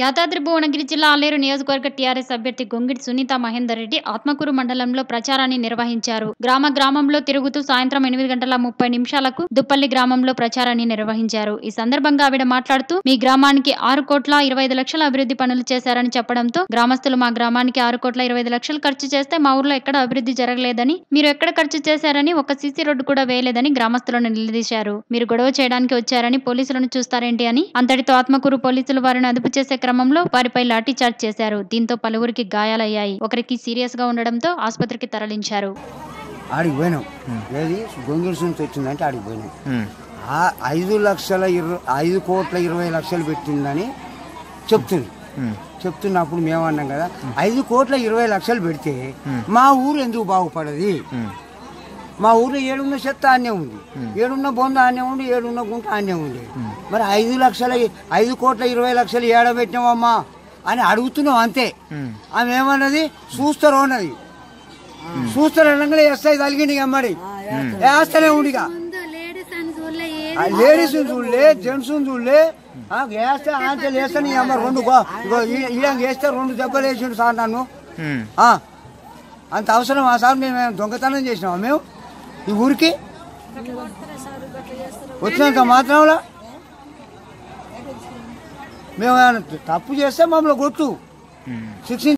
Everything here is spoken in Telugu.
యాదాద్రి భువనగిరి జిల్లా ఆలేరు నియోజకవర్గ టీఆర్ఎస్ అభ్యర్థి గొంగిడి సునీత మహేందర్ రెడ్డి ఆత్మకూరు మండలంలో ప్రచారాన్ని నిర్వహించారు. గ్రామ గ్రామంలో తిరుగుతూ సాయంత్రం ఎనిమిది గంటల ముప్పై నిమిషాలకు దుప్పల్లి గ్రామంలో ప్రచారాన్ని నిర్వహించారు. ఈ సందర్భంగా ఆవిడ మాట్లాడుతూ మీ గ్రామానికి ఆరు కోట్ల ఇరవై ఐదు లక్షల అభివృద్ధి పనులు చేశారని చెప్పడంతో గ్రామస్తులు మా గ్రామానికి ఆరు కోట్ల ఇరవై ఐదు లక్షలు ఖర్చు చేస్తే మా ఊర్లో ఎక్కడ అభివృద్ధి జరగలేదని మీరు ఎక్కడ ఖర్చు చేశారని ఒక సీసీ రోడ్డు కూడా వేయలేదని గ్రామస్తులను నిలదీశారు. మీరు గొడవ చేయడానికి వచ్చారని పోలీసులను చూస్తారేంటి అని అంతటితో ఆత్మకూరు పోలీసులు వారిని అదుపు చేసే క్రమంలో వారిపై లాఠీ చార్జ్ చేశారు. దీంతో పలువురికి గాయాలయ్యాయి. ఒకరికి సీరియస్గా ఉండడంతో ఆసుపత్రికి తరలించారు. ఆడికి పోయినాం. ఏది? వచ్చిందంటే ఆడికి పోయినాం. ఆ ఐదు లక్షల ఇరవై ఐదు కోట్ల ఇరవై లక్షలు పెట్టిందని చెప్తుంది. చెప్తున్నప్పుడు మేమన్నాం కదా ఐదు కోట్ల ఇరవై లక్షలు పెడితే మా ఊరు ఎందుకు బాగుపడది? మా ఊర్లో ఏడున్న చెత్త ఆనే ఉంది. ఏడున్న బొంద ఆనే ఉంది ఏడున్న గుంట ఆనే ఉంది. మరి ఐదు లక్షల ఐదు కోట్ల ఇరవై లక్షలు ఏడబెట్టినామమ్మా అని అడుగుతున్నాం అంతే. ఆమె ఏమన్నది? చూస్తారు అన్నది. చూస్తారు అనగానే ఎస్ఐ తలిగింది అమ్మడి వేస్తూనే ముందు లేడీస్ చూడలే జెంట్స్ చూడలే ఆ, వేస్తే ఆంటే వేస్తే నీ అమ్మ రెండు వేస్తే రెండు దెబ్బలు వేసిండు సార్ నన్ను. ఆ, అంత అవసరం ఆ సార్? మేము దొంగతనం చేసినామా మేము? ఈ ఊరికి? వచ్చినంత మాత్రంలో మేము తప్పు చేస్తే మమ్మల్ని కొట్టు శిక్షించ